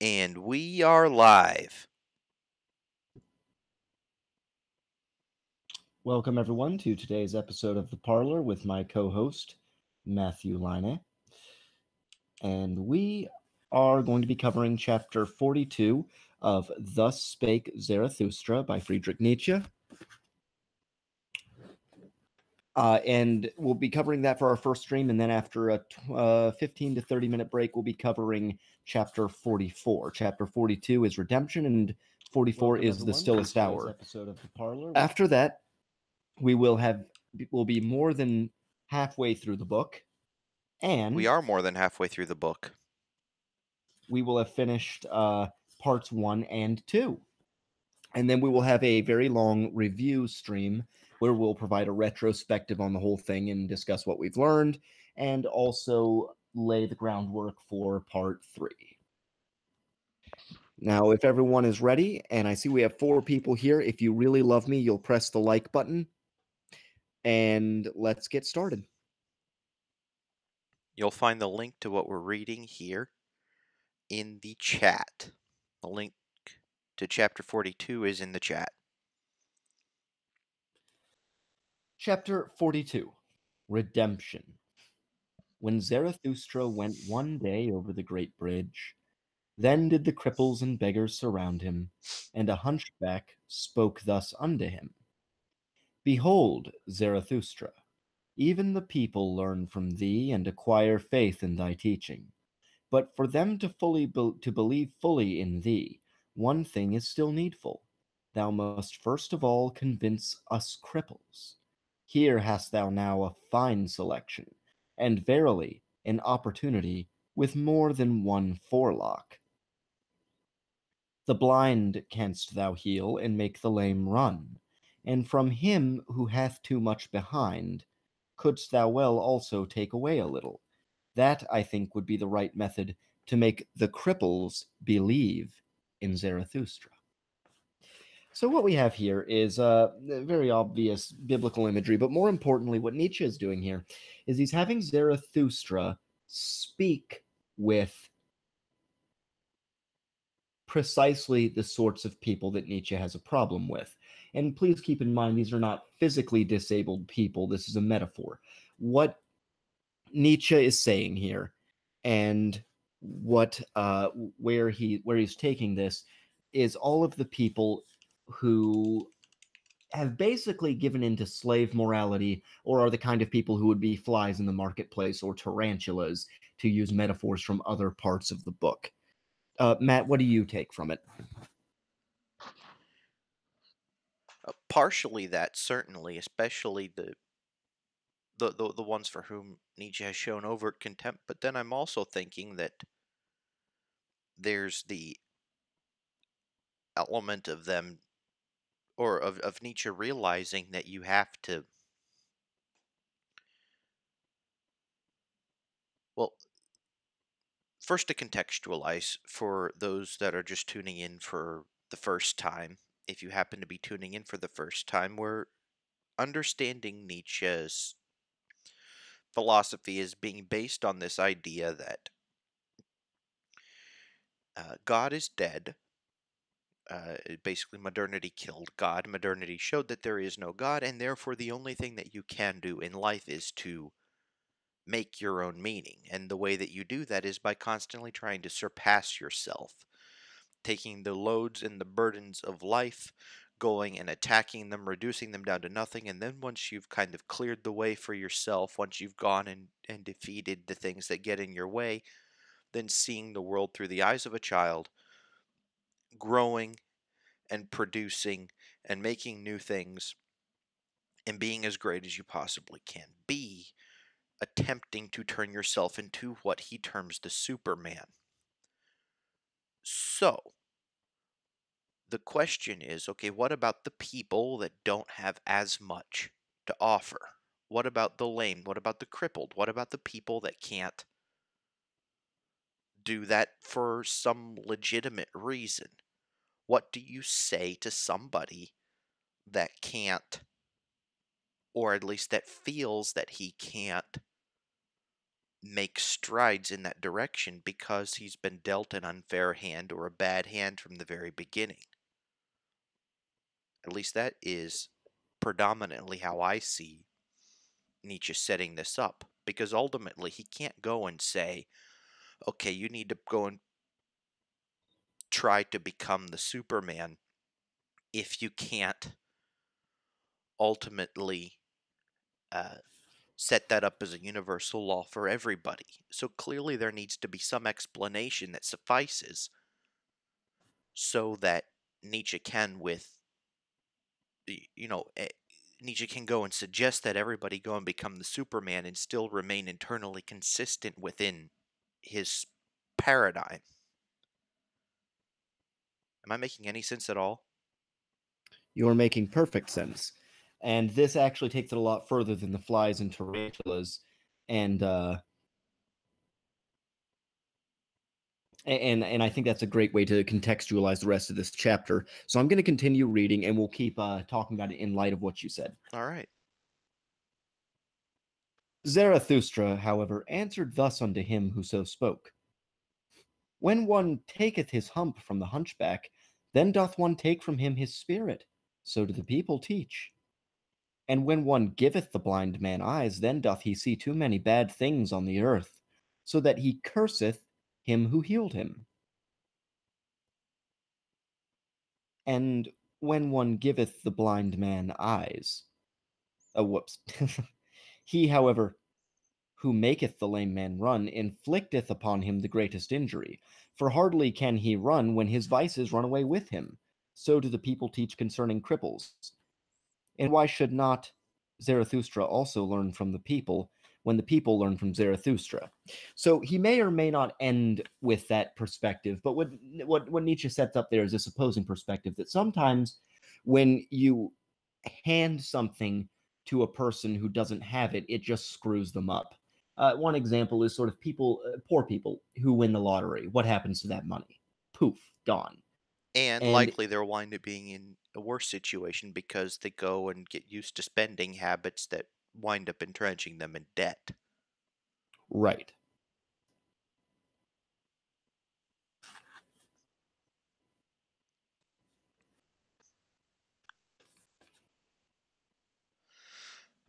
And we are live. Welcome, everyone, to today's episode of The Parlor with my co host, Matthew Laine. And we are going to be covering chapter 42 of Thus Spake Zarathustra by Friedrich Nietzsche. Uh, and we'll be covering that for our first stream. And then after a uh, 15 to 30 minute break, we'll be covering chapter 44. Chapter 42 is Redemption, and 44 Welcome, is The Stillest Hour. Episode of the parlor. After that, we will have we'll be more than halfway through the book, and We are more than halfway through the book. we will have finished uh, parts one and two. And then we will have a very long review stream where we'll provide a retrospective on the whole thing and discuss what we've learned and also lay the groundwork for part three. Now, if everyone is ready, and I see we have four people here, if you really love me, you'll press the like button. And let's get started. You'll find the link to what we're reading here in the chat. The link to chapter 42 is in the chat. Chapter 42 Redemption. When Zarathustra went one day over the great bridge, then did the cripples and beggars surround him, and a hunchback spoke thus unto him Behold, Zarathustra, even the people learn from thee and acquire faith in thy teaching. But for them to fully be- to believe fully in thee, one thing is still needful. Thou must first of all convince us cripples. Here hast thou now a fine selection, and verily an opportunity with more than one forelock. The blind canst thou heal and make the lame run, and from him who hath too much behind, couldst thou well also take away a little. That, I think, would be the right method to make the cripples believe in Zarathustra. So what we have here is uh, very obvious biblical imagery, but more importantly, what Nietzsche is doing here is he's having Zarathustra speak with precisely the sorts of people that Nietzsche has a problem with. And please keep in mind, these are not physically disabled people. This is a metaphor. What Nietzsche is saying here, and what uh, where he where he's taking this, is all of the people who have basically given into slave morality or are the kind of people who would be flies in the marketplace or tarantulas to use metaphors from other parts of the book. Uh, Matt, what do you take from it? Uh, partially that, certainly, especially the, the the the ones for whom Nietzsche has shown overt contempt. But then I'm also thinking that there's the element of them, or of of Nietzsche realizing that you have to. Well, first to contextualize for those that are just tuning in for the first time, if you happen to be tuning in for the first time, we're understanding Nietzsche's philosophy is being based on this idea that uh, God is dead. Uh, basically, modernity killed God. Modernity showed that there is no God, and therefore, the only thing that you can do in life is to make your own meaning. And the way that you do that is by constantly trying to surpass yourself, taking the loads and the burdens of life, going and attacking them, reducing them down to nothing. And then once you've kind of cleared the way for yourself, once you've gone and, and defeated the things that get in your way, then seeing the world through the eyes of a child, growing and producing and making new things and being as great as you possibly can be attempting to turn yourself into what he terms the Superman. So, the question is okay, what about the people that don't have as much to offer? What about the lame? What about the crippled? What about the people that can't do that for some legitimate reason? What do you say to somebody that can't, or at least that feels that he can't make strides in that direction because he's been dealt an unfair hand or a bad hand from the very beginning. At least that is predominantly how I see Nietzsche setting this up. Because ultimately, he can't go and say, okay, you need to go and try to become the Superman if you can't ultimately uh, set that up as a universal law for everybody. So clearly, there needs to be some explanation that suffices so that Nietzsche can, with you know, eh, Nietzsche can go and suggest that everybody go and become the Superman and still remain internally consistent within his paradigm. Am I making any sense at all? You're making perfect sense. And this actually takes it a lot further than the flies and tarantulas and uh, and and I think that's a great way to contextualize the rest of this chapter. So I'm going to continue reading, and we'll keep uh, talking about it in light of what you said. All right. Zarathustra, however, answered thus unto him who so spoke: When one taketh his hump from the hunchback, then doth one take from him his spirit. So do the people teach. And when one giveth the blind man eyes, then doth he see too many bad things on the earth, so that he curseth him who healed him. And when one giveth the blind man eyes, oh, whoops. he, however, who maketh the lame man run, inflicteth upon him the greatest injury. For hardly can he run when his vices run away with him. So do the people teach concerning cripples. And why should not Zarathustra also learn from the people when the people learn from Zarathustra. So he may or may not end with that perspective, but what what what Nietzsche sets up there is this opposing perspective that sometimes when you hand something to a person who doesn't have it, it just screws them up. Uh, one example is sort of people, uh, poor people who win the lottery. What happens to that money? Poof, gone. And, and likely they'll wind up being in a worse situation because they go and get used to spending habits that wind up entrenching them in debt. Right.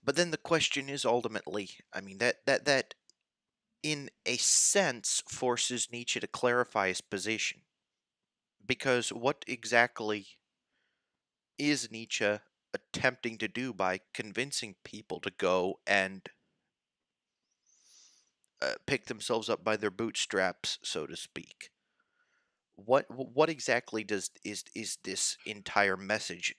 But then the question is ultimately, I mean that that that in a sense forces Nietzsche to clarify his position. Because what exactly is Nietzsche attempting to do by convincing people to go and uh, pick themselves up by their bootstraps, so to speak. What what exactly does is is this entire message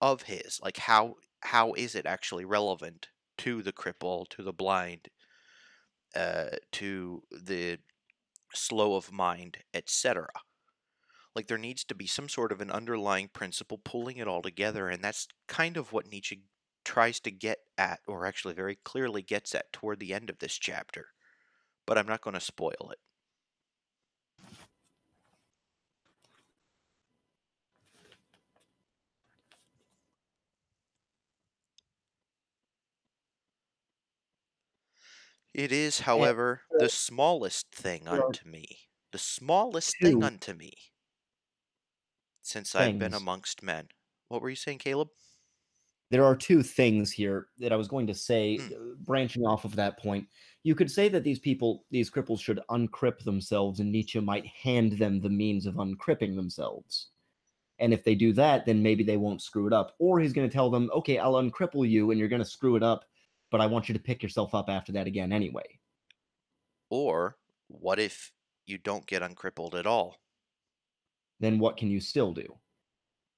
of his? Like how how is it actually relevant to the cripple, to the blind, uh, to the slow of mind, etc like there needs to be some sort of an underlying principle pulling it all together and that's kind of what nietzsche tries to get at or actually very clearly gets at toward the end of this chapter but i'm not going to spoil it It is, however, the smallest thing unto me. The smallest thing unto me since I've been amongst men. What were you saying, Caleb? There are two things here that I was going to say, mm. branching off of that point. You could say that these people, these cripples, should uncrip themselves, and Nietzsche might hand them the means of uncripping themselves. And if they do that, then maybe they won't screw it up. Or he's going to tell them, okay, I'll uncripple you, and you're going to screw it up, but I want you to pick yourself up after that again anyway. Or what if you don't get uncrippled at all? then what can you still do?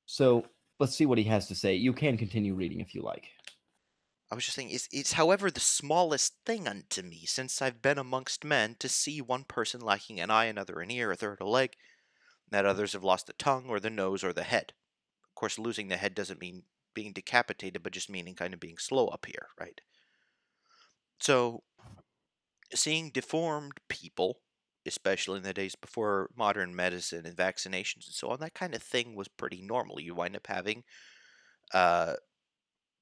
So let's see what he has to say. You can continue reading if you like. I was just saying, it's, it's however the smallest thing unto me, since I've been amongst men, to see one person lacking an eye, another an ear, a third a leg, that others have lost the tongue, or the nose, or the head. Of course, losing the head doesn't mean being decapitated, but just meaning kind of being slow up here, right? So, seeing deformed people especially in the days before modern medicine and vaccinations and so on, that kind of thing was pretty normal. You wind up having uh,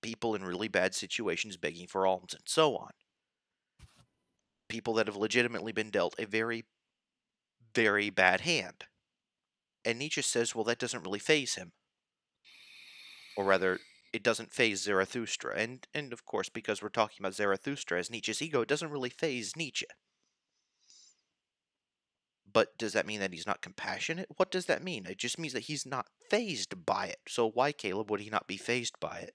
people in really bad situations begging for alms and so on. people that have legitimately been dealt a very, very bad hand. And Nietzsche says, well, that doesn't really faze him. Or rather, it doesn't faze Zarathustra. And, and of course, because we're talking about Zarathustra as Nietzsche's ego, it doesn't really faze Nietzsche. But does that mean that he's not compassionate? What does that mean? It just means that he's not fazed by it. So why, Caleb, would he not be fazed by it?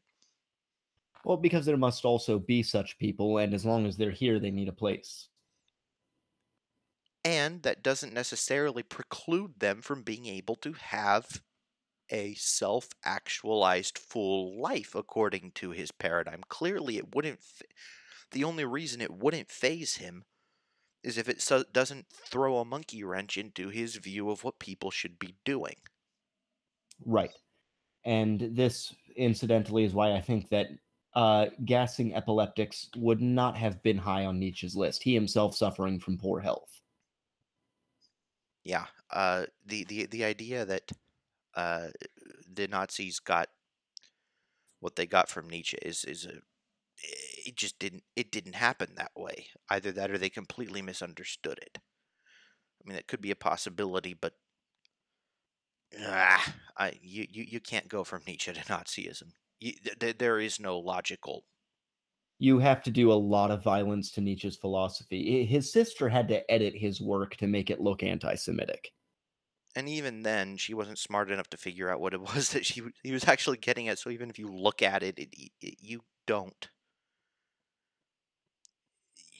Well, because there must also be such people, and as long as they're here, they need a place. And that doesn't necessarily preclude them from being able to have a self actualized full life according to his paradigm. Clearly, it wouldn't. the only reason it wouldn't faze him is if it so- doesn't throw a monkey wrench into his view of what people should be doing. Right. And this, incidentally, is why I think that uh, gassing epileptics would not have been high on Nietzsche's list. He himself suffering from poor health. Yeah. Uh, the, the, the idea that uh, the Nazis got what they got from Nietzsche is, is a it just didn't it didn't happen that way. Either that or they completely misunderstood it. I mean, that could be a possibility, but ah, I, you, you you can't go from Nietzsche to Nazism. You, th- there is no logical. You have to do a lot of violence to Nietzsche's philosophy. His sister had to edit his work to make it look anti-Semitic. And even then, she wasn't smart enough to figure out what it was that she he was actually getting at. So even if you look at it, it, it you don't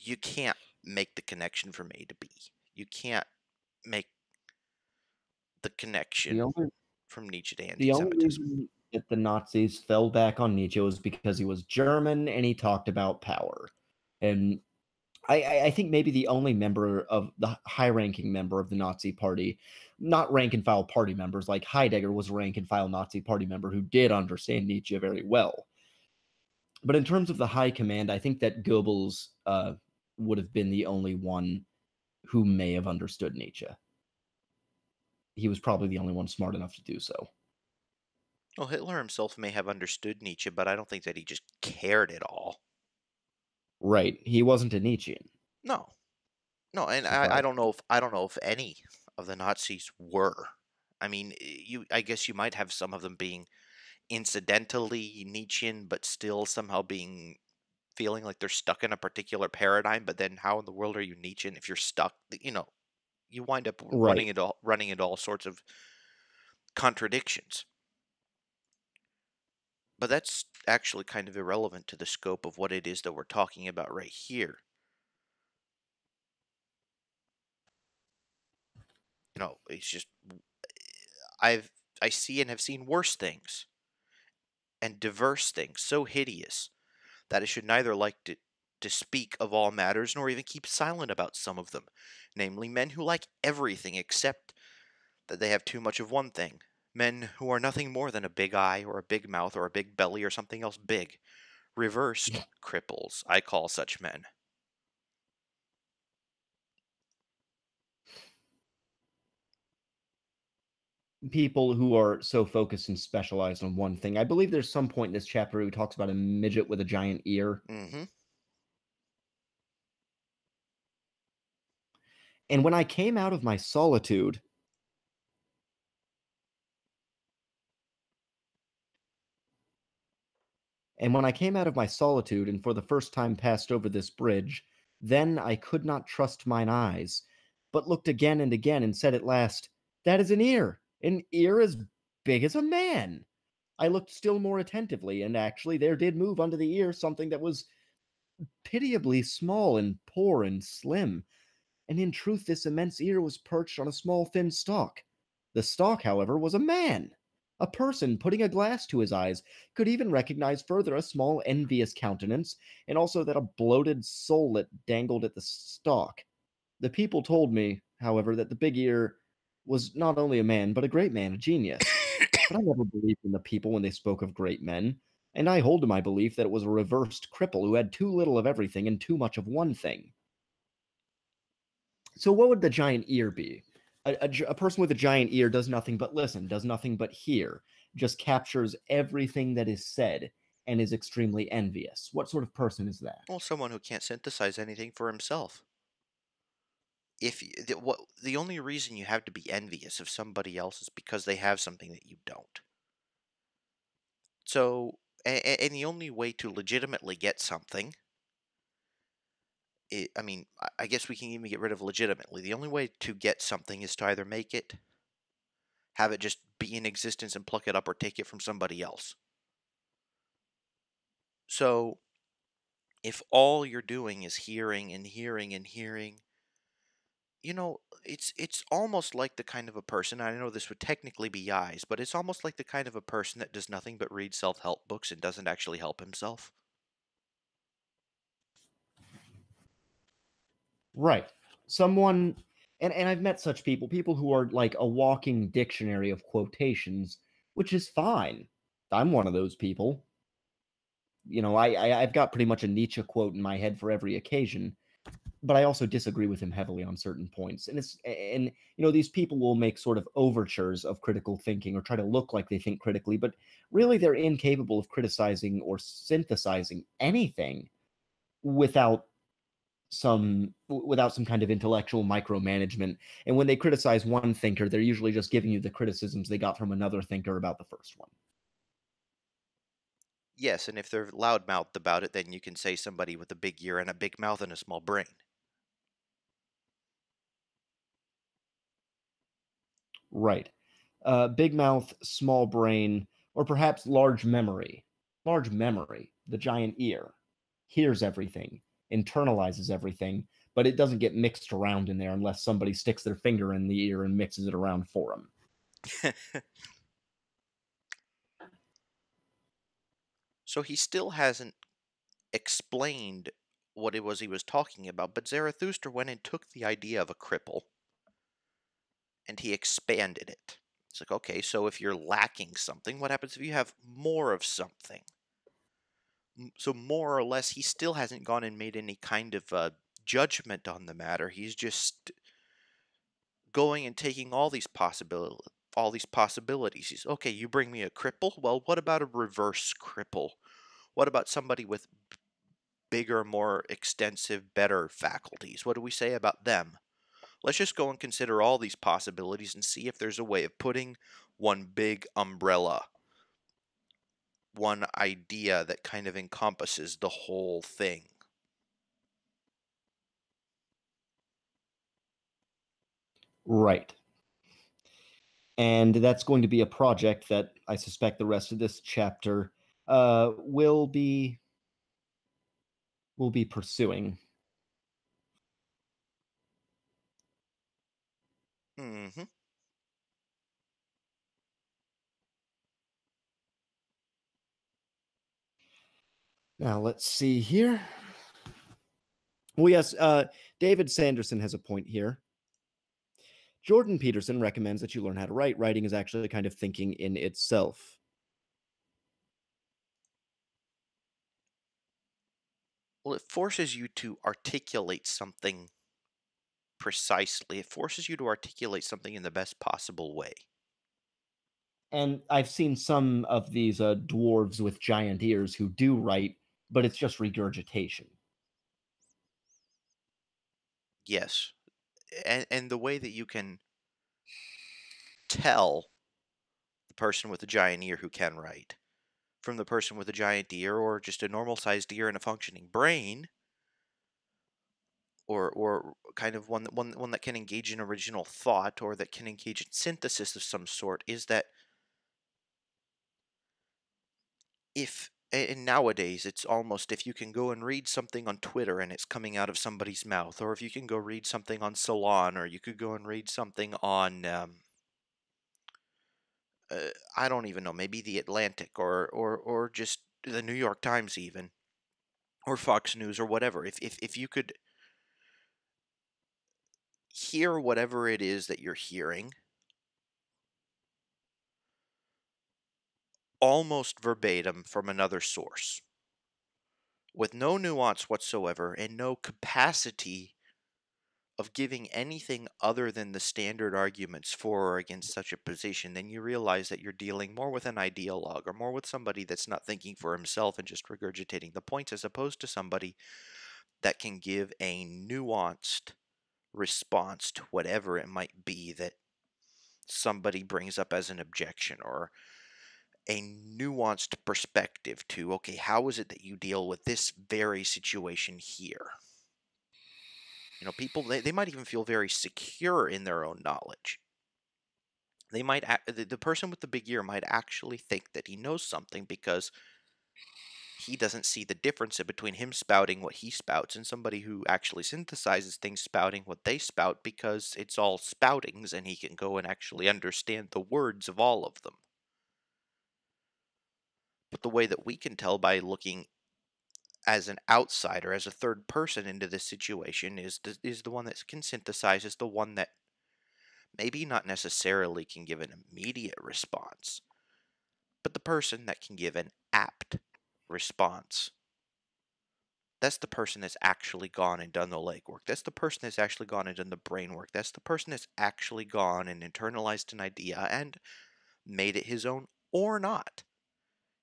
you can't make the connection from A to B. You can't make the connection the only, from Nietzsche to anti-Semitism. The only reason that the Nazis fell back on Nietzsche was because he was German and he talked about power. And I, I think maybe the only member of the high-ranking member of the Nazi Party, not rank and file party members like Heidegger was a rank and file Nazi Party member who did understand Nietzsche very well. But in terms of the high command, I think that Goebbels uh, would have been the only one who may have understood Nietzsche. He was probably the only one smart enough to do so. Well, Hitler himself may have understood Nietzsche, but I don't think that he just cared at all. Right. He wasn't a Nietzschean. No. No, and I, I don't know if I don't know if any of the Nazis were. I mean, you I guess you might have some of them being incidentally Nietzschean, but still somehow being feeling like they're stuck in a particular paradigm, but then how in the world are you Nietzschean if you're stuck? You know, you wind up right. running into all, running into all sorts of contradictions. But that's actually kind of irrelevant to the scope of what it is that we're talking about right here. You know, it's just I've I see and have seen worse things and diverse things so hideous that I should neither like to, to speak of all matters nor even keep silent about some of them, namely men who like everything except that they have too much of one thing, men who are nothing more than a big eye or a big mouth or a big belly or something else big. Reversed cripples, I call such men. People who are so focused and specialized on one thing. I believe there's some point in this chapter who talks about a midget with a giant ear. Mm-hmm. And when I came out of my solitude, and when I came out of my solitude and for the first time passed over this bridge, then I could not trust mine eyes, but looked again and again and said at last, That is an ear an ear as big as a man. I looked still more attentively, and actually there did move under the ear something that was pitiably small and poor and slim. And in truth, this immense ear was perched on a small thin stalk. The stalk, however, was a man. A person putting a glass to his eyes could even recognize further a small envious countenance, and also that a bloated soullet dangled at the stalk. The people told me, however, that the big ear was not only a man, but a great man, a genius. but I never believed in the people when they spoke of great men, and I hold to my belief that it was a reversed cripple who had too little of everything and too much of one thing. So, what would the giant ear be? A, a, a, person with a giant ear does nothing but listen, does nothing but hear, just captures everything that is said, and is extremely envious. What sort of person is that? Well, someone who can't synthesize anything for himself. If the, what the only reason you have to be envious of somebody else is because they have something that you don't. So, and, and the only way to legitimately get something, i I mean, I guess we can even get rid of legitimately. The only way to get something is to either make it, have it just be in existence and pluck it up, or take it from somebody else. So, if all you're doing is hearing and hearing and hearing, you know, it's it's almost like the kind of a person. I know this would technically be eyes, but it's almost like the kind of a person that does nothing but read self-help books and doesn't actually help himself. Right. Someone and and I've met such people, people who are like a walking dictionary of quotations, which is fine. I'm one of those people. You know, I, I I've got pretty much a Nietzsche quote in my head for every occasion, but I also disagree with him heavily on certain points. And it's and you know, these people will make sort of overtures of critical thinking or try to look like they think critically, but really they're incapable of criticizing or synthesizing anything without some without some kind of intellectual micromanagement. And when they criticize one thinker, they're usually just giving you the criticisms they got from another thinker about the first one. Yes, and if they're loudmouthed about it, then you can say somebody with a big ear and a big mouth and a small brain. Right. Uh, big mouth, small brain, or perhaps large memory. Large memory, the giant ear, hears everything, internalizes everything, but it doesn't get mixed around in there unless somebody sticks their finger in the ear and mixes it around for them. So he still hasn't explained what it was he was talking about, but Zarathustra went and took the idea of a cripple and he expanded it. It's like, okay, so if you're lacking something, what happens if you have more of something? So, more or less, he still hasn't gone and made any kind of uh, judgment on the matter. He's just going and taking all these possibilities. All these possibilities. He's okay. You bring me a cripple. Well, what about a reverse cripple? What about somebody with bigger, more extensive, better faculties? What do we say about them? Let's just go and consider all these possibilities and see if there's a way of putting one big umbrella, one idea that kind of encompasses the whole thing. Right. And that's going to be a project that I suspect the rest of this chapter uh, will be will be pursuing. Hmm Now let's see here. Well, yes, uh, David Sanderson has a point here. Jordan Peterson recommends that you learn how to write. Writing is actually a kind of thinking in itself. Well, it forces you to articulate something precisely. It forces you to articulate something in the best possible way. And I've seen some of these uh, dwarves with giant ears who do write, but it's just regurgitation. Yes. And and the way that you can tell the person with a giant ear who can write from the person with a giant ear or just a normal sized ear and a functioning brain or or kind of one that one, one that can engage in original thought or that can engage in synthesis of some sort is that if and nowadays it's almost if you can go and read something on Twitter and it's coming out of somebody's mouth, or if you can go read something on Salon, or you could go and read something on um, uh, I don't even know, maybe the Atlantic or or or just the New York Times even, or Fox News or whatever. If if if you could hear whatever it is that you're hearing almost verbatim from another source with no nuance whatsoever and no capacity of giving anything other than the standard arguments for or against such a position, then you realize that you're dealing more with an ideologue or more with somebody that's not thinking for himself and just regurgitating the points as opposed to somebody that can give a nuanced response to whatever it might be that somebody brings up as an objection or a nuanced perspective to okay how is it that you deal with this very situation here? You know people they, they might even feel very secure in their own knowledge. They might the person with the big ear might actually think that he knows something because he doesn't see the difference between him spouting what he spouts and somebody who actually synthesizes things spouting what they spout because it's all spoutings and he can go and actually understand the words of all of them. But the way that we can tell by looking as an outsider, as a third person into this situation, is the, is the one that can synthesize, is the one that maybe not necessarily can give an immediate response, but the person that can give an apt response. That's the person that's actually gone and done the legwork. That's the person that's actually gone and done the brain work. That's the person that's actually gone and internalized an idea and made it his own or not.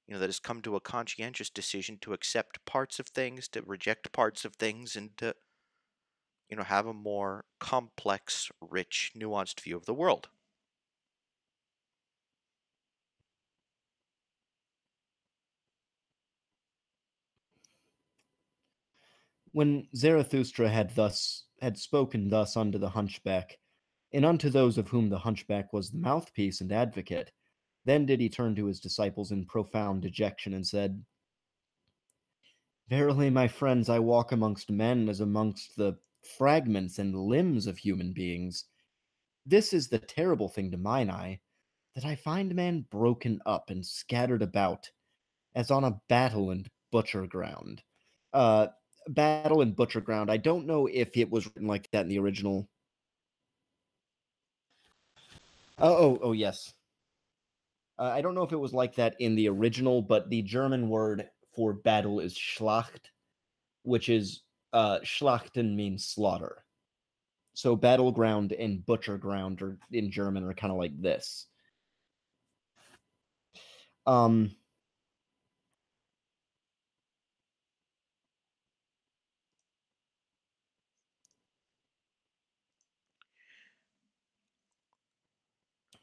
You know, that has come to a conscientious decision to accept parts of things, to reject parts of things, and to, you know, have a more complex, rich, nuanced view of the world. When Zarathustra had thus had spoken thus unto the hunchback, and unto those of whom the hunchback was the mouthpiece and advocate, then did he turn to his disciples in profound dejection and said, Verily, my friends, I walk amongst men as amongst the fragments and limbs of human beings. This is the terrible thing to mine eye, that I find man broken up and scattered about, as on a battle and butcher ground. Uh, battle and butcher ground. I don't know if it was written like that in the original. Oh, oh, oh yes. Uh, I don't know if it was like that in the original, but the German word for battle is Schlacht, which is uh, Schlachten means slaughter. So battleground and butcher ground are in German are kind of like this. Um,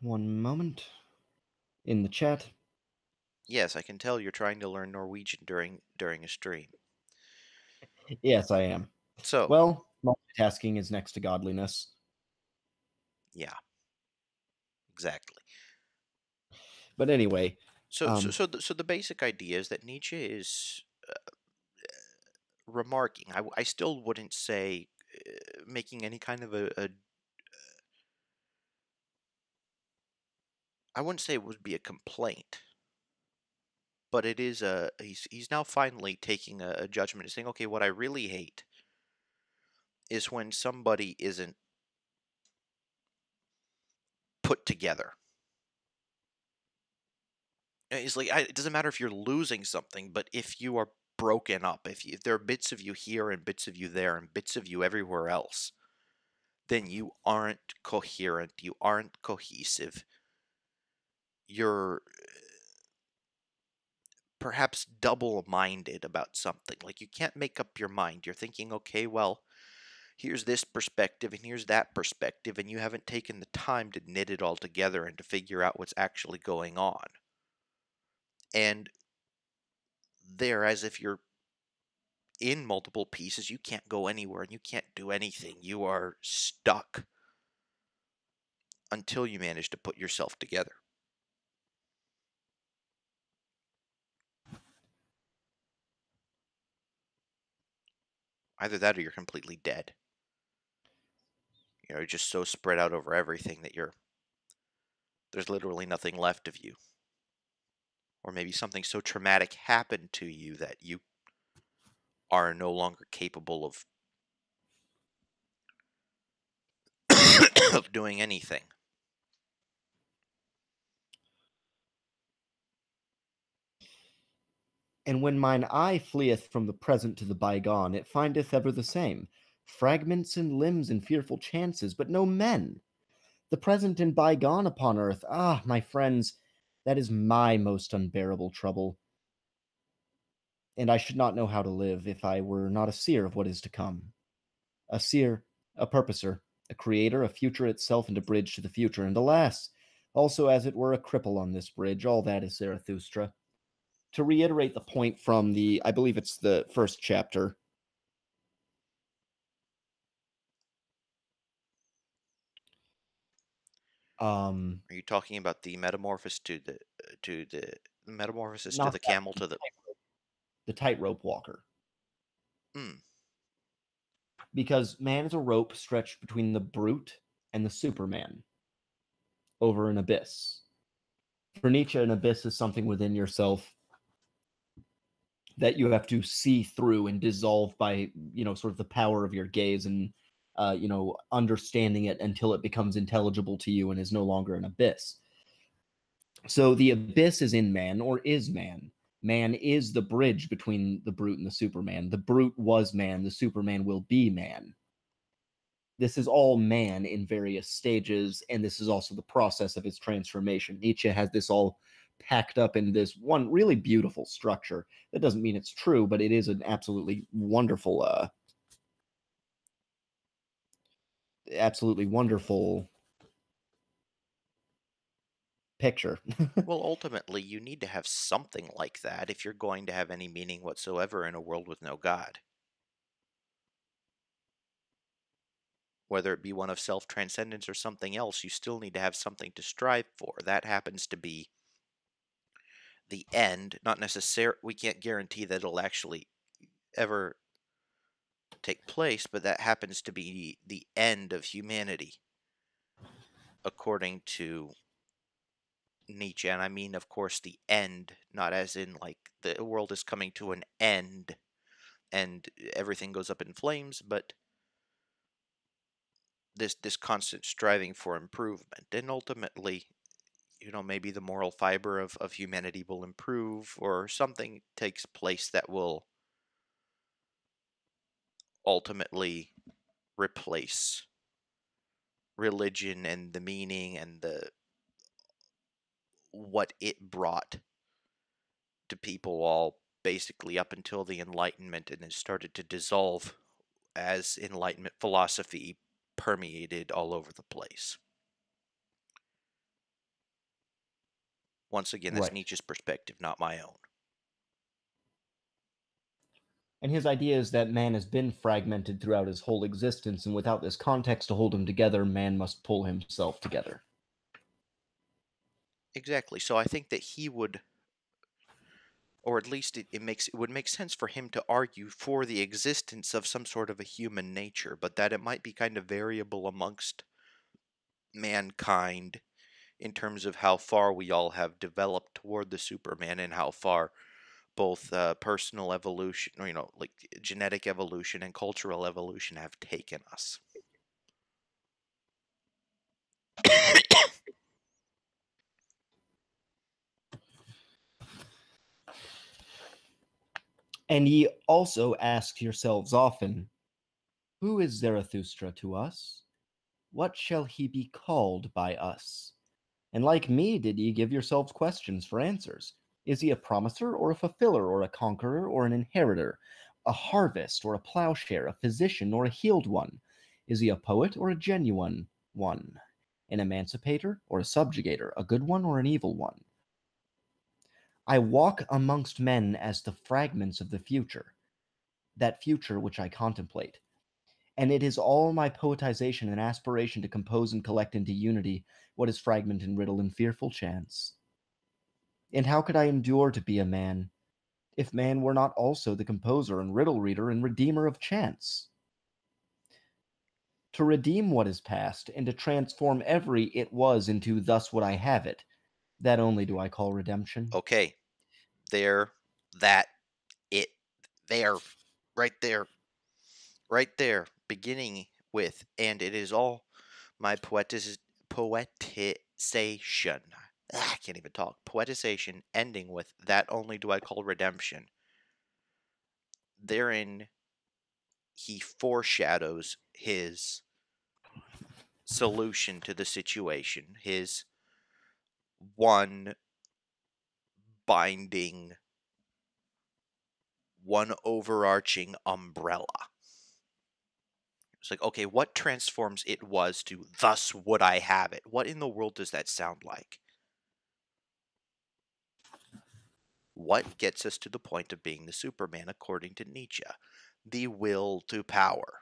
One moment. In the chat. Yes, I can tell you're trying to learn Norwegian during during a stream. Yes, I am. So, Well, multitasking is next to godliness. yeah. Exactly. But anyway, So, so, Um, so, the, so the basic idea is that Nietzsche is uh, remarking. I still wouldn't say uh, making any kind of a, a. I wouldn't say it would be a complaint, but it is a. He's he's now finally taking a, a judgment and saying, okay, what I really hate is when somebody isn't put together. It's like I, it doesn't matter if you're losing something, but if you are broken up, if, you, if there are bits of you here and bits of you there and bits of you everywhere else, then you aren't coherent. You aren't cohesive. You're perhaps double minded about something. Like you can't make up your mind. You're thinking, okay, well, here's this perspective and here's that perspective, and you haven't taken the time to knit it all together and to figure out what's actually going on. And there, as if you're in multiple pieces, you can't go anywhere and you can't do anything. You are stuck until you manage to put yourself together. Either that or you're completely dead. You know, you're just so spread out over everything that you're there's literally nothing left of you. Or maybe something so traumatic happened to you that you are no longer capable of of doing anything. And when mine eye fleeth from the present to the bygone, it findeth ever the same fragments and limbs and fearful chances, but no men. The present and bygone upon earth, ah, my friends, that is my most unbearable trouble. And I should not know how to live if I were not a seer of what is to come, a seer a purposer, a creator, a future itself, and a bridge to the future. And alas, also as it were a cripple on this bridge. All that is Zarathustra. To reiterate the point from the, I believe it's the first chapter. Um, Are you talking about the metamorphosis to the to the metamorphosis to the camel to the? the tightrope walker. Hmm. Because man is a rope stretched between the brute and the Superman over an abyss. For Nietzsche, an abyss is something within yourself that you have to see through and dissolve by, you know, sort of the power of your gaze and, uh, you know, understanding it until it becomes intelligible to you and is no longer an abyss. So the abyss is in man or is man. Man is the bridge between the brute and the Superman. The brute was man, the Superman will be man this is all man in various stages, and this is also the process of his transformation. Nietzsche has this all packed up in this one really beautiful structure. That doesn't mean it's true, but it is an absolutely wonderful, uh, absolutely wonderful picture. Well, ultimately, you need to have something like that if you're going to have any meaning whatsoever in a world with no God. Whether it be one of self transcendence or something else, you still need to have something to strive for. That happens to be the end, not necessarily, we can't guarantee that it'll actually ever take place, but that happens to be the end of humanity, according to Nietzsche. And I mean, of course, the end, not as in like the world is coming to an end and everything goes up in flames, but this this constant striving for improvement and ultimately you know maybe the moral fiber of, of humanity will improve or something takes place that will ultimately replace religion and the meaning and the what it brought to people all basically up until the enlightenment and it started to dissolve as enlightenment philosophy permeated all over the place. Once again, that's Right. Nietzsche's perspective, not my own. and his idea is that man has been fragmented throughout his whole existence, and without this context to hold him together, man must pull himself together. Exactly. So I think that he would, or at least it, it makes it would make sense for him to argue for the existence of some sort of a human nature, but that it might be kind of variable amongst mankind in terms of how far we all have developed toward the Superman and how far both uh, personal evolution, or you know, like genetic evolution and cultural evolution have taken us. And ye also ask yourselves often, Who is Zarathustra to us? What shall he be called by us? And like me, did ye give yourselves questions for answers? Is he a promiser or a fulfiller or a conqueror or an inheritor, a harvest or a plowshare, a physician or a healed one? Is he a poet or a genuine one, an emancipator or a subjugator, a good one or an evil one? I walk amongst men as the fragments of the future, that future which I contemplate. And it is all my poetization and aspiration to compose and collect into unity what is fragment and riddle and fearful chance. And how could I endure to be a man if man were not also the composer and riddle reader and redeemer of chance? To redeem what is past and to transform every it was into thus would I have it, that only do I call redemption. Okay, there, that, it, there, right there, right there, beginning with, and it is all my poetis- poetization. Ah, I can't even talk. Poetization ending with that only do I call redemption. Therein, he foreshadows his solution to the situation, his one binding, one overarching umbrella. It's like, okay, what transforms it was to thus would I have it? What in the world does that sound like? What gets us to the point of being the Superman according to Nietzsche? The will to power.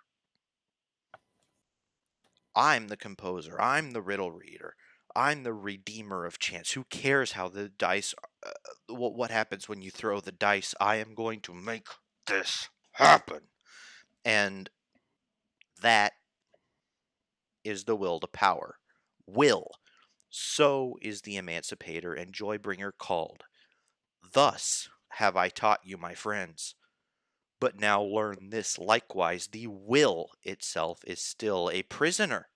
I'm the composer. I'm the riddle reader. I'm the redeemer of chance. Who cares how the dice, uh, what, what happens when you throw the dice? I am going to make this happen. And that is the will to power. Will. So is the emancipator and joy bringer called. Thus have I taught you, my friends. But now learn this likewise the will itself is still a prisoner.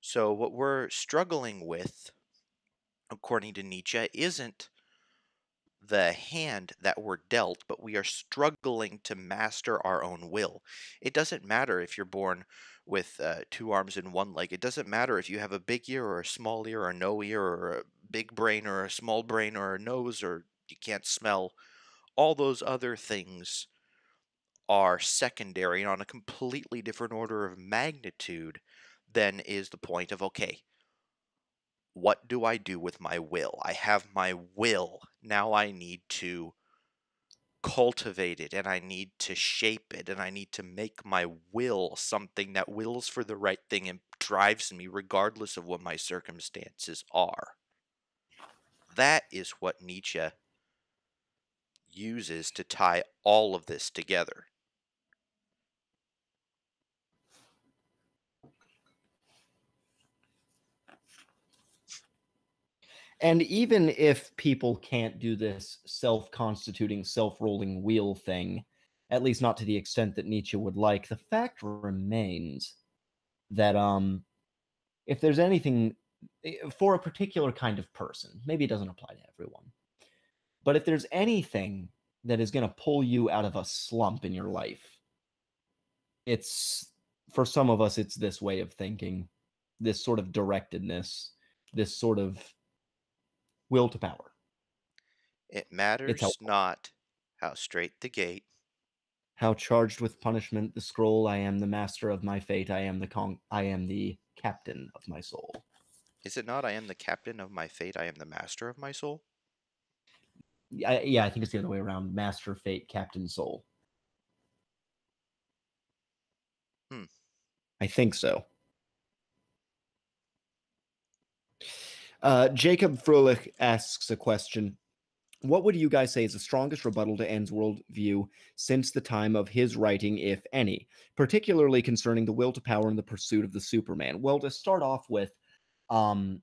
So, what we're struggling with, according to Nietzsche, isn't the hand that we're dealt, but we are struggling to master our own will. It doesn't matter if you're born with uh, two arms and one leg. It doesn't matter if you have a big ear or a small ear or no ear or a big brain or a small brain or a nose or you can't smell. All those other things are secondary and on a completely different order of magnitude than is the point of okay, what do I do with my will? I have my will. Now I need to cultivate it and I need to shape it and I need to make my will something that wills for the right thing and drives me regardless of what my circumstances are. That is what Nietzsche uses to tie all of this together. And even if people can't do this self constituting, self rolling wheel thing, at least not to the extent that Nietzsche would like, the fact remains that um, if there's anything eh, for a particular kind of person, maybe it doesn't apply to everyone, but if there's anything that is going to pull you out of a slump in your life, it's for some of us, it's this way of thinking, this sort of directedness, this sort of will to power. It matters not how strait the gate, how charged with punishment the scroll. I am the master of my fate. I am the con- I am the captain of my soul. Is it not? I am the captain of my fate. I am the master of my soul. I, yeah, I think it's the other way around. Master fate, captain soul. Hmm. I think so. Uh, Jacob Froelich asks a question. What would you guys say is the strongest rebuttal to En's worldview since the time of his writing, if any, particularly concerning the will to power and the pursuit of the Superman? Well, to start off with, um,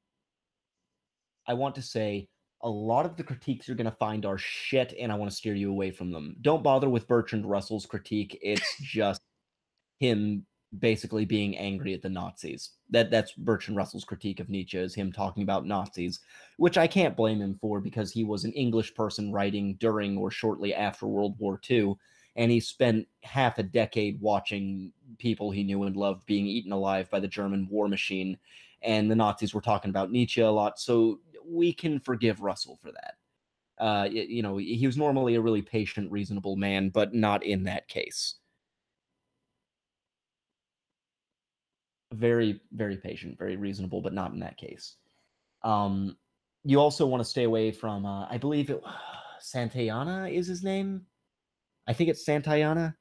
I want to say a lot of the critiques you're going to find are shit, and I want to steer you away from them. Don't bother with Bertrand Russell's critique. It's just him basically being angry at the Nazis. That that's Bertrand Russell's critique of Nietzsche is him talking about Nazis, which I can't blame him for because he was an English person writing during or shortly after World War II, and he spent half a decade watching people he knew and loved being eaten alive by the German war machine, and the Nazis were talking about Nietzsche a lot, so we can forgive Russell for that. Uh, you know, he was normally a really patient, reasonable man, but not in that case. Very very patient very reasonable but not in that case. Um you also want to stay away from uh, i believe it santayana is his name? I think it's santayana.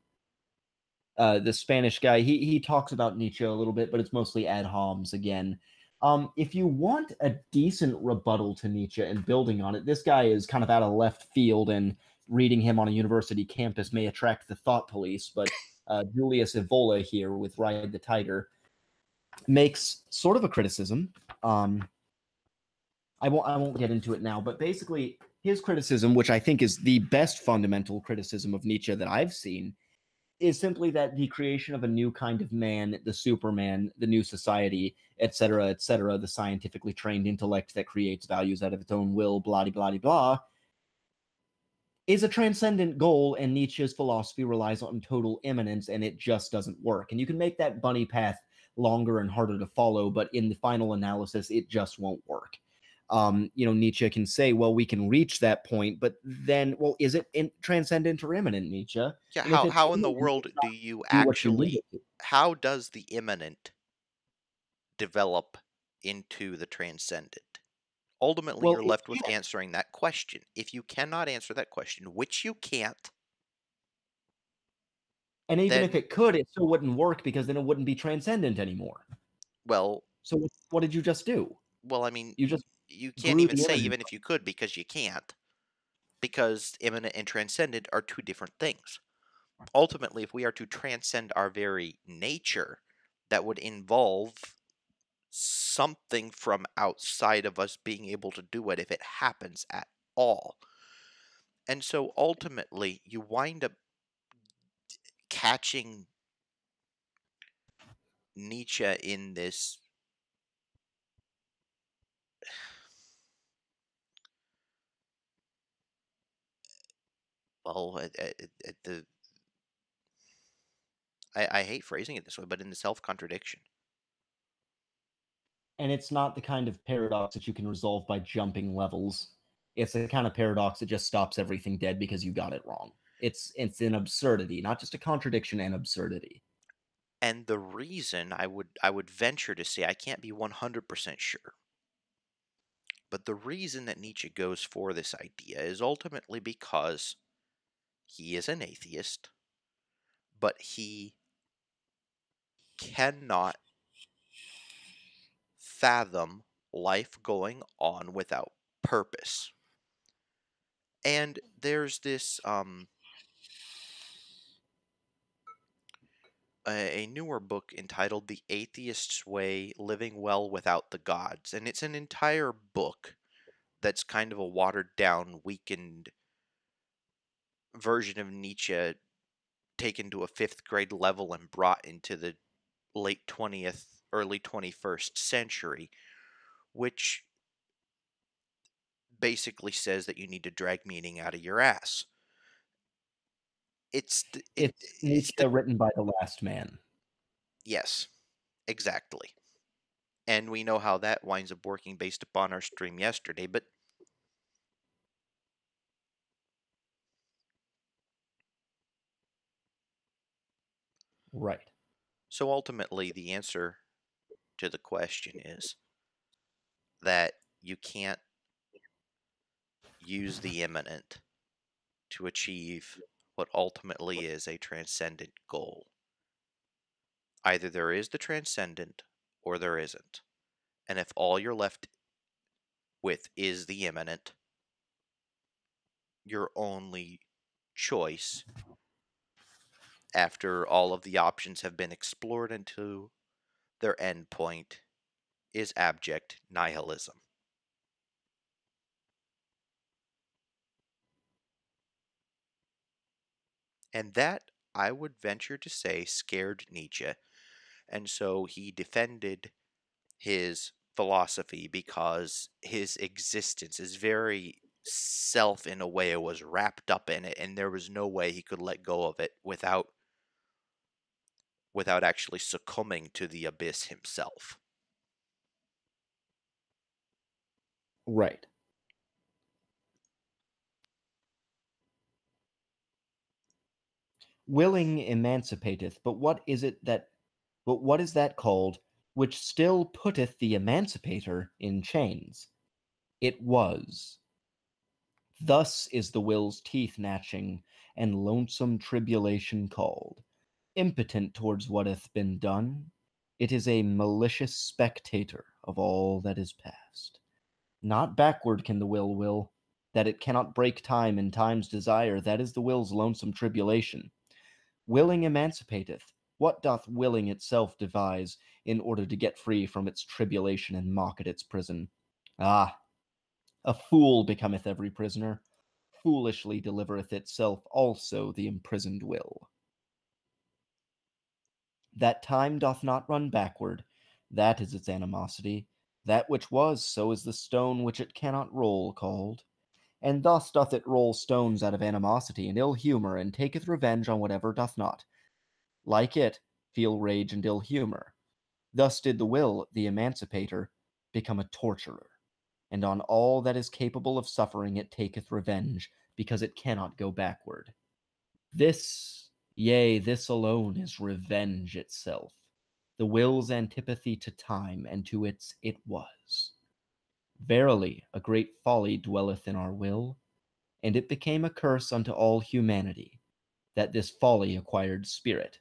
Uh the spanish guy. He he talks about nietzsche a little bit but it's mostly ad homs again. Um if you want a decent rebuttal to nietzsche and building on it this guy is kind of out of left field and reading him on a university campus may attract the thought police but uh, Julius Evola here with Ride the Tiger makes sort of a criticism. Um, I won't I won't get into it now, but basically his criticism, which I think is the best fundamental criticism of Nietzsche that I've seen, is simply that the creation of a new kind of man, the Superman, the new society, etc., etc., the scientifically trained intellect that creates values out of its own will, blah blah blah blah, is a transcendent goal, and Nietzsche's philosophy relies on total immanence, and it just doesn't work. And you can make that bunny path longer and harder to follow, but in the final analysis, it just won't work. um, you know, Nietzsche can say, well, we can reach that point, but then, well, is it in, transcendent or immanent, Nietzsche? Yeah, And how how in the world do you do actually it how does the immanent develop into the transcendent? Ultimately, Well, you're left with can't. answering that question. If you cannot answer that question, which you can't, And even if it could, it still wouldn't work because then it wouldn't be transcendent anymore. well, So what, what did you just do? well, I mean, You just you can't even say even if you could because you can't. Because immanent and transcendent are two different things. Ultimately, if we are to transcend our very nature, that would involve something from outside of us being able to do it if it happens at all. And so ultimately, you wind up catching Nietzsche in this well, at, at, at the I, I hate phrasing it this way, but in the self contradiction. and it's not the kind of paradox that you can resolve by jumping levels. It's the kind of paradox that just stops everything dead because you got it wrong. It's it's an absurdity, not just a contradiction and absurdity. And the reason I would I would venture to say I can't be 100% sure. But the reason that Nietzsche goes for this idea is ultimately because he is an atheist, but he cannot fathom life going on without purpose. And there's this um a, newer book entitled The Atheist's Way Living Well Without the Gods. And it's an entire book that's kind of a watered down, weakened version of Nietzsche taken to a fifth grade level and brought into the late 20th, early 21st century, which basically says that you need to drag meaning out of your ass. It's the, it, It's it's Nietzsche the, written by the last man. yes, exactly. And we know how that winds up working based upon our stream yesterday, but Right. so ultimately the answer to the question is that you can't use the immanent to achieve what ultimately is a transcendent goal. Either there is the transcendent or there isn't. And if all you're left with is the immanent, your only choice after all of the options have been explored into their end point is abject nihilism. And that, I would venture to say, scared Nietzsche. And so he defended his philosophy because his existence is very self in a way it was wrapped up in it and there was no way he could let go of it without without actually succumbing to the abyss himself. Right. Willing emancipateth, but what is it that but what is that called which still putteth the emancipator in chains? It was. Thus is the will's teeth gnashing and lonesome tribulation called. Impotent towards what hath been done, it is a malicious spectator of all that is past. Not backward can the will will, that it cannot break time and time's desire, that is the will's lonesome tribulation. Willing emancipateth, what doth willing itself devise in order to get free from its tribulation and mock at its prison? Ah, a fool becometh every prisoner, foolishly delivereth itself also the imprisoned will. That time doth not run backward, that is its animosity. That which was, so is the stone which it cannot roll called. And thus doth it roll stones out of animosity and ill humour, and taketh revenge on whatever doth not. Like it, feel rage and ill humour. Thus did the will, the emancipator, become a torturer. and on all that is capable of suffering it taketh revenge, because it cannot go backward. This, yea, this alone is revenge itself, the will's antipathy to time and to its it was. Verily, a great folly dwelleth in our will, and it became a curse unto all humanity, that this folly acquired spirit.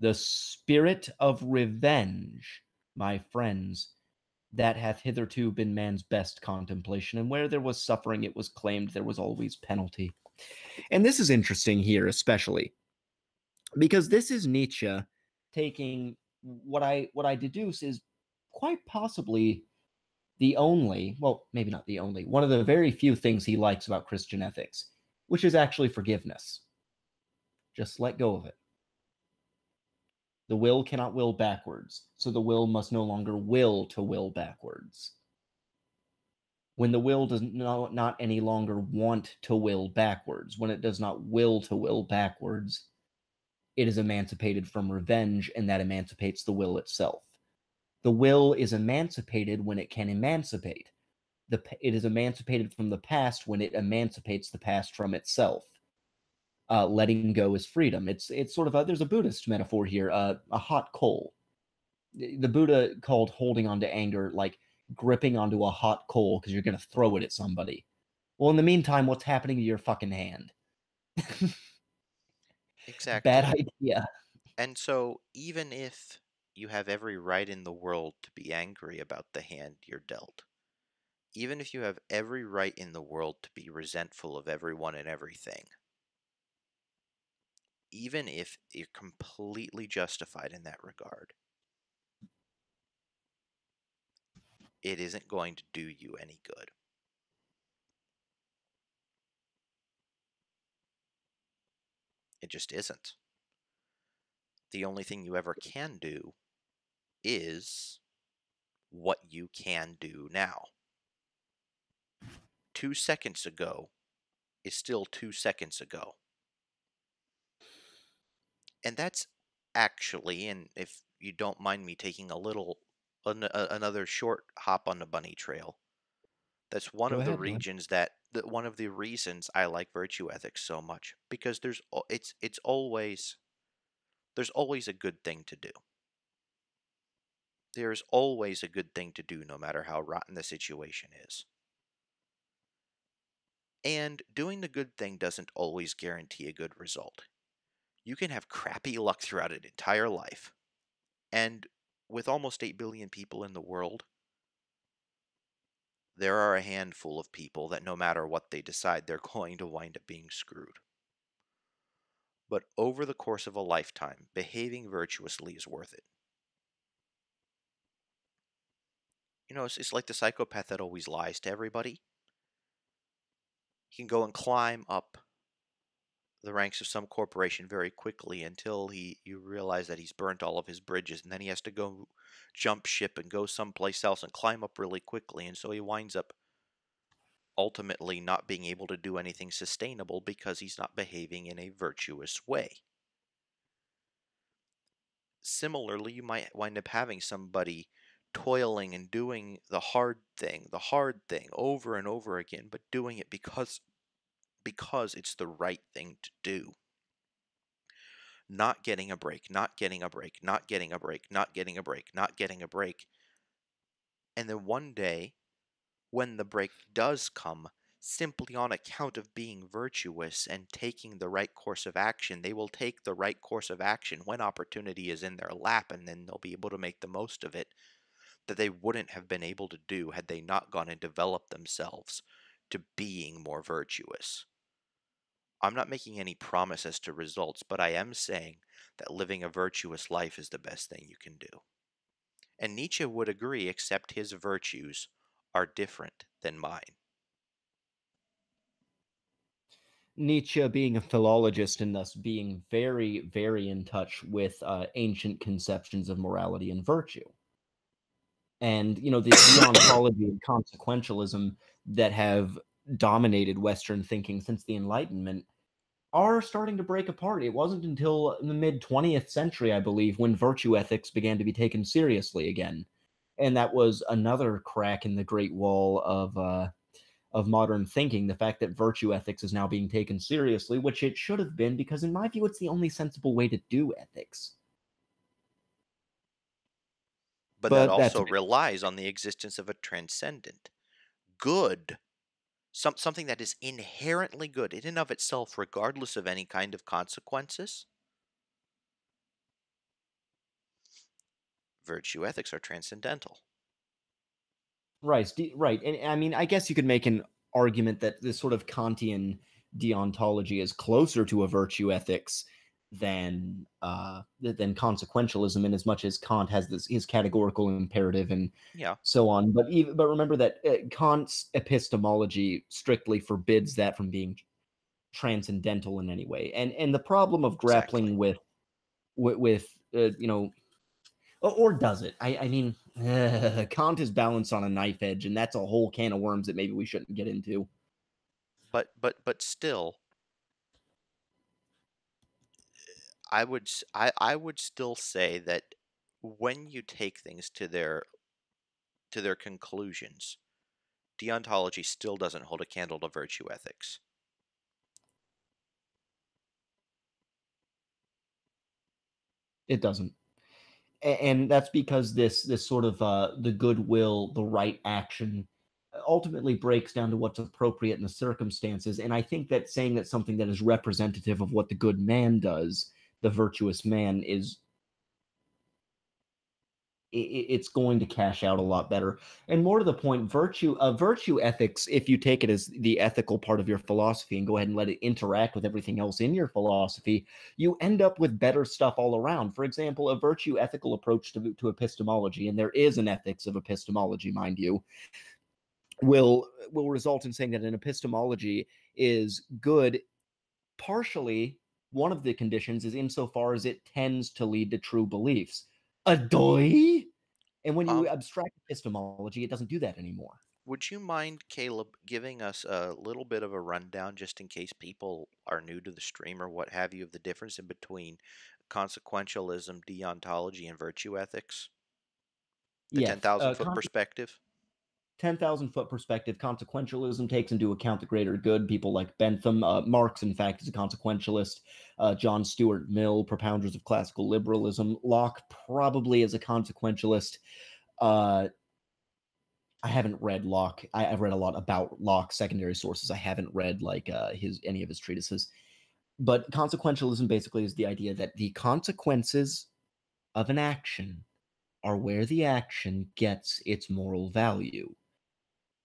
The spirit of revenge, my friends, that hath hitherto been man's best contemplation, and where there was suffering, it was claimed there was always penalty. And this is interesting here, especially because this is Nietzsche taking what I what I deduce is quite possibly the only, well, maybe not the only, one of the very few things he likes about Christian ethics, which is actually forgiveness. Just let go of it. The will cannot will backwards, so the will must no longer will to will backwards. When the will does not, not any longer want to will backwards, when it does not will to will backwards, it is emancipated from revenge, and that emancipates the will itself. The will is emancipated when it can emancipate. The, it is emancipated from the past when it emancipates the past from itself uh, letting go is freedom. It's it's sort of a there's a Buddhist metaphor here, uh, a hot coal. The Buddha called holding on to anger like gripping onto a hot coal because you're gonna throw it at somebody. Well, in the meantime, what's happening to your fucking hand? exactly. Bad idea. And so, even if you have every right in the world to be angry about the hand you're dealt, even if you have every right in the world to be resentful of everyone and everything, even if you're completely justified in that regard, it isn't going to do you any good. It just isn't. The only thing you ever can do is what you can do now. Two seconds ago is still two seconds ago and that's actually, and if you don't mind me taking a little an, a, another short hop on the bunny trail, that's one Go of ahead, the regions that, that one of the reasons I like virtue ethics so much because there's it's it's always there's always a good thing to do. There's always a good thing to do no matter how rotten the situation is. And doing the good thing doesn't always guarantee a good result you can have crappy luck throughout an entire life. And with almost 8 billion people in the world, there are a handful of people that no matter what they decide, they're going to wind up being screwed. But over the course of a lifetime, behaving virtuously is worth it. You know, it's, it's like the psychopath that always lies to everybody. He can go and climb up the ranks of some corporation very quickly until he you realize that he's burnt all of his bridges and then he has to go jump ship and go someplace else and climb up really quickly and so he winds up ultimately not being able to do anything sustainable because he's not behaving in a virtuous way. Similarly, you might wind up having somebody toiling and doing the hard thing, the hard thing over and over again, but doing it because because it's the right thing to do. Not getting a break, not getting a break, not getting a break, not getting a break, not getting a break. And then one day, when the break does come, simply on account of being virtuous and taking the right course of action, they will take the right course of action when opportunity is in their lap, and then they'll be able to make the most of it that they wouldn't have been able to do had they not gone and developed themselves to being more virtuous. I'm not making any promises to results, but I am saying that living a virtuous life is the best thing you can do. And Nietzsche would agree, except his virtues are different than mine. Nietzsche being a philologist and thus being very, very in touch with uh, ancient conceptions of morality and virtue. And, you know, the, ontology and consequentialism that have dominated Western thinking since the Enlightenment are starting to break apart. It wasn't until the mid 20th century, I believe, when virtue ethics began to be taken seriously again. And that was another crack in the great wall of uh, of modern thinking. The fact that virtue ethics is now being taken seriously, which it should have been, because in my view, it's the only sensible way to do ethics. But, But that also relies on the existence of a transcendent good, some, something that is inherently good in and of itself, regardless of any kind of consequences. Virtue ethics are transcendental. Right, right, and I mean, I guess you could make an argument that this sort of Kantian deontology is closer to a virtue ethics than uh, than consequentialism, in as much as Kant has this his categorical imperative and Yeah, so on. But even but remember that uh, Kant's epistemology strictly forbids that from being transcendental in any way. And and the problem of grappling Exactly. with with, with uh, you know or, or does it? I, I mean, Kant is balanced on a knife edge, and that's a whole can of worms that maybe we shouldn't get into. but but but still, I would I I would still say that when you take things to their to their conclusions, deontology still doesn't hold a candle to virtue ethics. It doesn't, and that's because this this sort of uh, the goodwill, the right action, ultimately breaks down to what's appropriate in the circumstances. And I think that saying that something that is representative of what the good man does, the virtuous man, is it's going to cash out a lot better. And more to the point, virtue uh, virtue ethics, if you take it as the ethical part of your philosophy and go ahead and let it interact with everything else in your philosophy, you end up with better stuff all around. For example, a virtue ethical approach to, to epistemology, and there is an ethics of epistemology, mind you, will will result in saying that an epistemology is good partially one of the conditions is insofar as it tends to lead to true beliefs. Adoy? And when you Um, abstract epistemology, it doesn't do that anymore. Would you mind, Caleb, giving us a little bit of a rundown just in case people are new to the stream or what have you of the difference in between consequentialism, deontology, and virtue ethics? The Yes, 10,000 uh, foot con- perspective? 10,000 foot perspective, consequentialism takes into account the greater good. People like Bentham, uh, Marx, in fact, is a consequentialist. Uh, John Stuart Mill, propounders of classical liberalism. Locke probably is a consequentialist. Uh, I haven't read Locke. I, I've read a lot about Locke, secondary sources. I haven't read like uh, his any of his treatises. But consequentialism basically is the idea that the consequences of an action are where the action gets its moral value.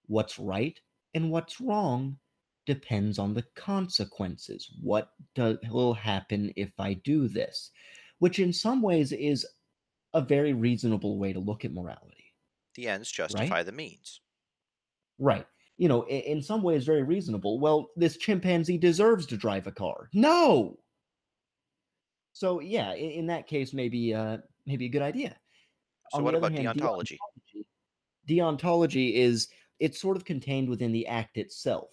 What's right and what's wrong depends on the consequences. What do, will happen if I do this? Which, in some ways, is a very reasonable way to look at morality. The ends justify the means. Right. You know, i- in some ways, very reasonable. Well, this chimpanzee deserves to drive a car. No. So yeah, i- in that case, maybe uh, maybe a good idea. So On what the about hand, deontology? deontology, deontology is it's sort of contained within the act itself.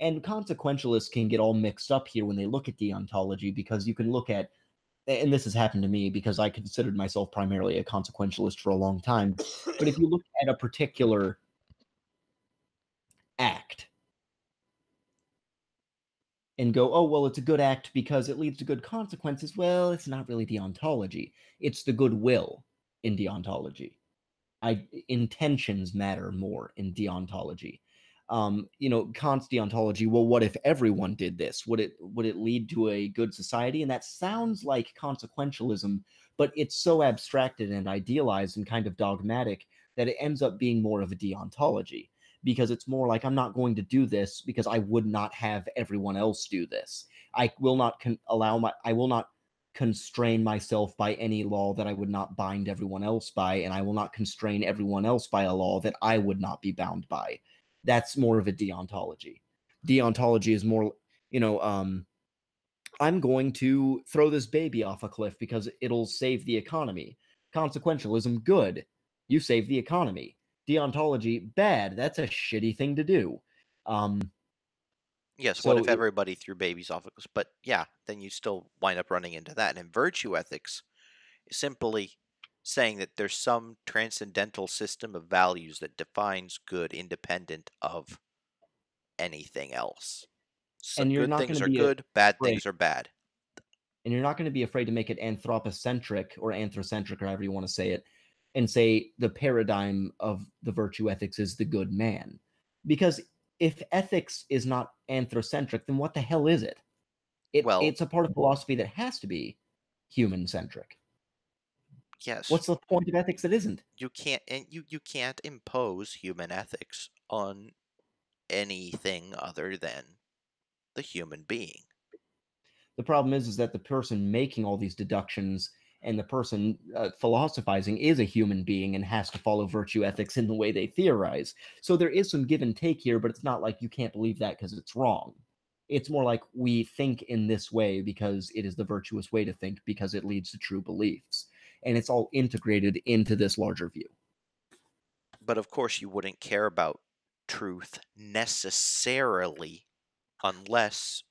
And consequentialists can get all mixed up here when they look at deontology because you can look at and this has happened to me because I considered myself primarily a consequentialist for a long time. But if you look at a particular act and go, oh, well, it's a good act because it leads to good consequences, well, it's not really deontology. It's the goodwill in deontology. I intentions matter more in deontology. Um, you know, Kant's deontology. Well, what if everyone did this? Would it would it lead to a good society? And that sounds like consequentialism, but it's so abstracted and idealized and kind of dogmatic that it ends up being more of a deontology because it's more like I'm not going to do this because I would not have everyone else do this. I will not con- allow my I will not constrain myself by any law that I would not bind everyone else by, and I will not constrain everyone else by a law that I would not be bound by. That's more of a deontology. Deontology is more, you know, um, I'm going to throw this baby off a cliff because it'll save the economy. Consequentialism, good. You save the economy. Deontology, bad. That's a shitty thing to do. Um, Yes, what So if it- everybody threw babies off of us? But yeah, then you still wind up running into that. And in virtue ethics, simply saying that there's some transcendental system of values that defines good independent of anything else. So And you're good not things are be good, bad afraid- things are bad. and you're not going to be afraid to make it anthropocentric or anthrocentric or however you want to say it and say the paradigm of the virtue ethics is the good man because if ethics is not anthrocentric then what the hell is it, it Well- it's a part of philosophy that has to be human centric Yes. what's the point of ethics that isn't you can't and you you can't impose human ethics on anything other than the human being. the problem is is that the person making all these deductions and the person uh, philosophizing is a human being and has to follow virtue ethics in the way they theorize. So there is some give and take here but it's not like you can't believe that because it's wrong. It's more like we think in this way because it is the virtuous way to think because it leads to true beliefs. And it's all integrated into this larger view. But of course you wouldn't care about truth necessarily unless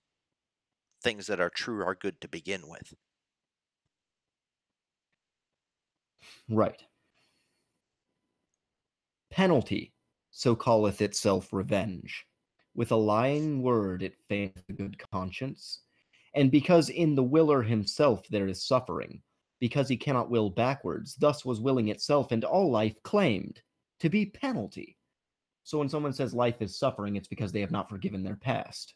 things that are true are good to begin with. Right. Penalty, so calleth itself revenge. With a lying word it feigneth a good conscience. And because in the willer himself there is suffering, because he cannot will backwards, thus was willing itself and all life claimed to be penalty. So when someone says life is suffering, it's because they have not forgiven their past.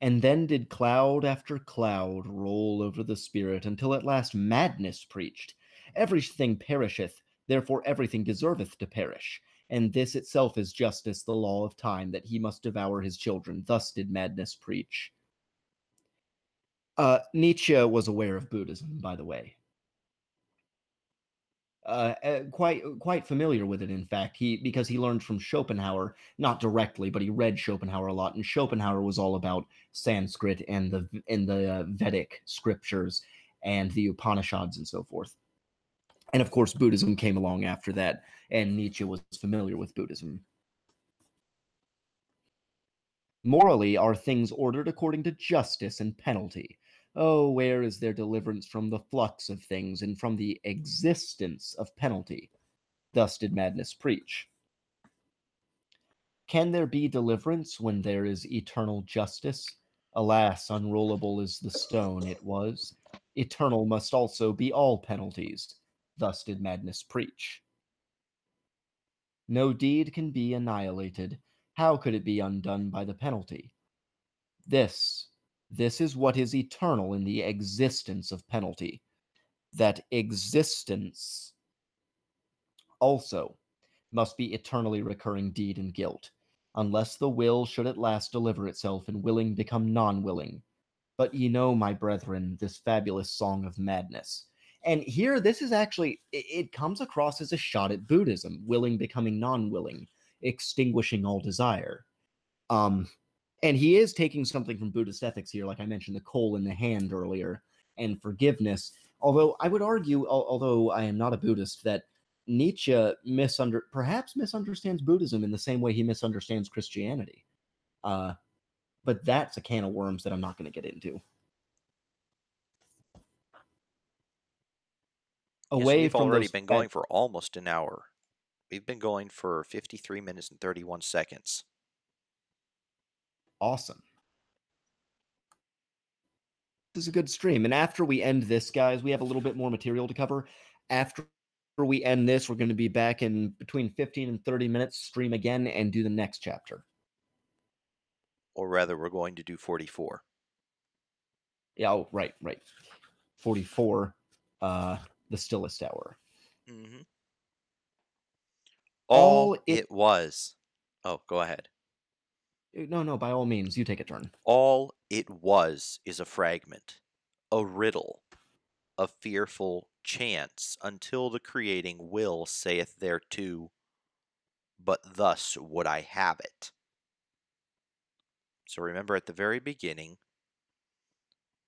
And then did cloud after cloud roll over the spirit until at last madness preached. Everything perisheth, therefore everything deserveth to perish. And this itself is justice, the law of time, that he must devour his children. Thus did madness preach. Uh, Nietzsche was aware of Buddhism, by the way. Uh, uh, quite quite familiar with it, in fact, he because he learned from Schopenhauer, not directly, but he read Schopenhauer a lot, and Schopenhauer was all about Sanskrit and the and the uh, Vedic scriptures and the Upanishads and so forth. And of course, Buddhism came along after that, and Nietzsche was familiar with Buddhism. Morally, are things ordered according to justice and penalty. Oh, where is their deliverance from the flux of things and from the existence of penalty? Thus did madness preach. Can there be deliverance when there is eternal justice? Alas, unrollable is the stone it was. Eternal must also be all penalties. Thus did madness preach. No deed can be annihilated. How could it be undone by the penalty? This, this is what is eternal in the existence of penalty. That existence also must be eternally recurring deed and guilt, unless the will should at last deliver itself and willing become non willing. But ye know, my brethren, this fabulous song of madness. And here, this is actually, it, comes across as a shot at Buddhism, willing becoming non willing, extinguishing all desire. Um, and he is taking something from Buddhist ethics here, like I mentioned, the coal in the hand earlier, and forgiveness. Although I would argue, al- although I am not a Buddhist, that Nietzsche misunder perhaps misunderstands Buddhism in the same way he misunderstands Christianity. Uh, but that's a can of worms that I'm not going to get into. Yes, we've from already been going for almost an hour. We've been going for 53 minutes and 31 seconds. Awesome. This is a good stream. And after we end this, guys, we have a little bit more material to cover. After we end this, we're going to be back in between 15 and 30 minutes, stream again, and do the next chapter. Or rather, we're going to do 44. Yeah, oh, right, right. 44, uh, the stillest hour. Mm-hmm. All, All it, it- was. Oh, go ahead. Uh, No, no, by all means, you take a turn. All it was is a fragment, a riddle, a fearful chance until the creating will saith thereto, but thus would I have it. So remember at the very beginning,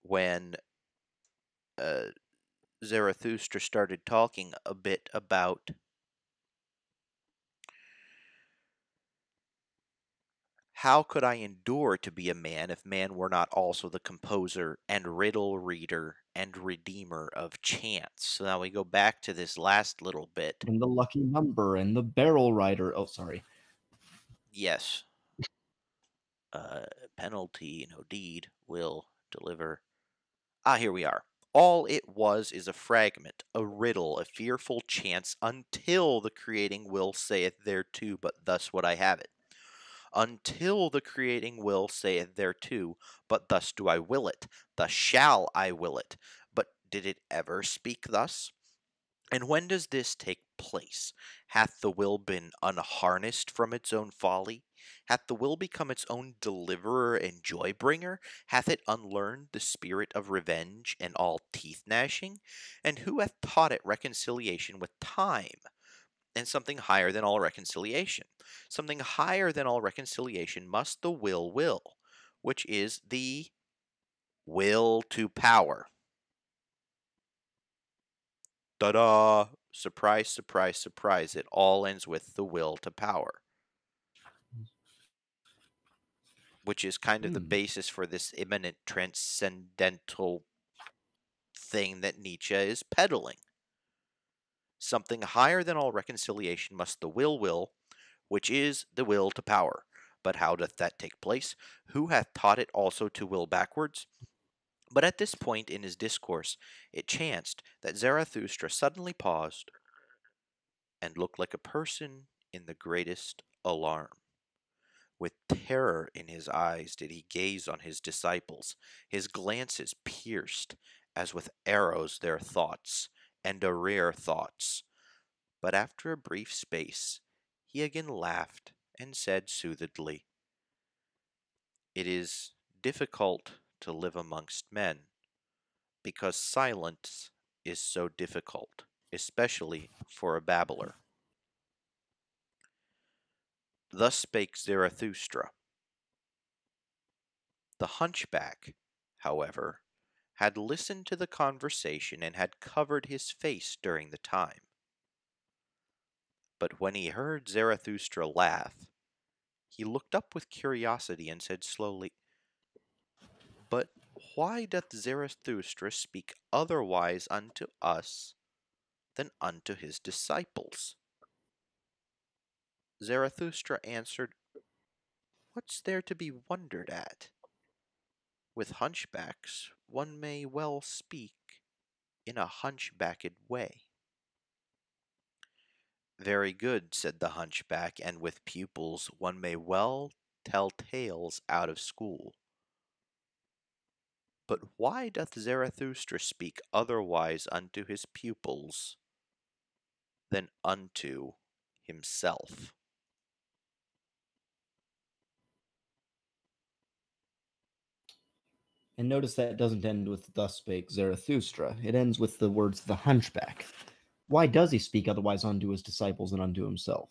when uh, Zarathustra started talking a bit about How could I endure to be a man if man were not also the composer and riddle reader and redeemer of chance? So now we go back to this last little bit. And the lucky number and the barrel rider. Oh, sorry. Yes. Uh, penalty, no deed, will deliver. Ah, here we are. All it was is a fragment, a riddle, a fearful chance, until the creating will saith thereto, but thus would I have it. Until the creating will saith thereto, but thus do I will it, thus shall I will it. But did it ever speak thus? And when does this take place? Hath the will been unharnessed from its own folly? Hath the will become its own deliverer and joy bringer? Hath it unlearned the spirit of revenge and all teeth gnashing? And who hath taught it reconciliation with time? And something higher than all reconciliation. Something higher than all reconciliation must the will will, which is the will to power. Ta da! Surprise, surprise, surprise. It all ends with the will to power. Which is kind of the Hmm. basis for this immanent transcendental thing that Nietzsche is peddling. Something higher than all reconciliation must the will will, which is the will to power. But how doth that take place? Who hath taught it also to will backwards? But at this point in his discourse, it chanced that Zarathustra suddenly paused and looked like a person in the greatest alarm. With terror in his eyes did he gaze on his disciples, his glances pierced as with arrows their thoughts and arrear-thoughts. But after a brief space, he again laughed and said soothedly, It is difficult to live amongst men, because silence is so difficult, especially for a babbler. Thus spake Zarathustra. The hunchback, however, had listened to the conversation and had covered his face during the time. But when he heard Zarathustra laugh, he looked up with curiosity and said slowly, But why doth Zarathustra speak otherwise unto us than unto his disciples? Zarathustra answered, What's there to be wondered at? With hunchbacks one may well speak in a hunchbacked way. Very good, said the hunchback, and with pupils one may well tell tales out of school. But why doth Zarathustra speak otherwise unto his pupils than unto himself? And notice that doesn't end with thus spake Zarathustra. It ends with the words the hunchback. Why does he speak otherwise unto his disciples and unto himself?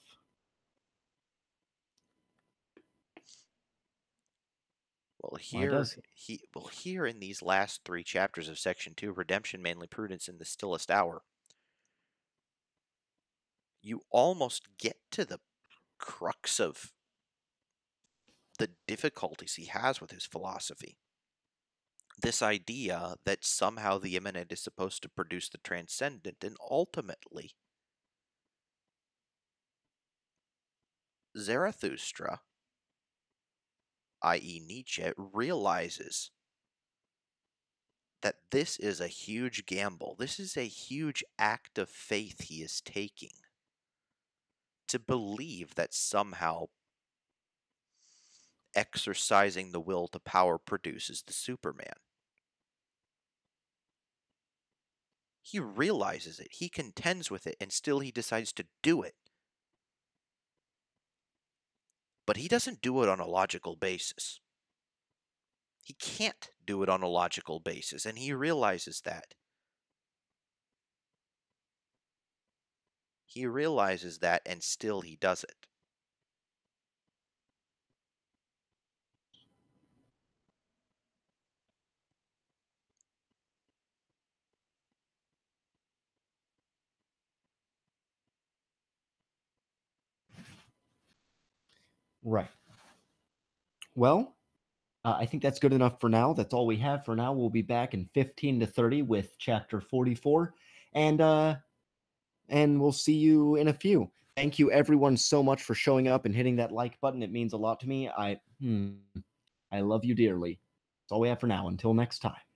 Well, here he? he well here in these last three chapters of section two, redemption, manly prudence, in the stillest hour, you almost get to the crux of the difficulties he has with his philosophy. This idea that somehow the immanent is supposed to produce the transcendent, and ultimately, Zarathustra, i.e., Nietzsche, realizes that this is a huge gamble. This is a huge act of faith he is taking to believe that somehow exercising the will to power produces the Superman. He realizes it, he contends with it, and still he decides to do it. But he doesn't do it on a logical basis. He can't do it on a logical basis, and he realizes that. He realizes that, and still he does it. Right. well, uh, I think that's good enough for now. That's all we have for now. We'll be back in 15 to 30 with chapter 44. And uh and we'll see you in a few. Thank you everyone so much for showing up and hitting that like button. It means a lot to me. I hmm, I love you dearly. That's all we have for now. Until next time.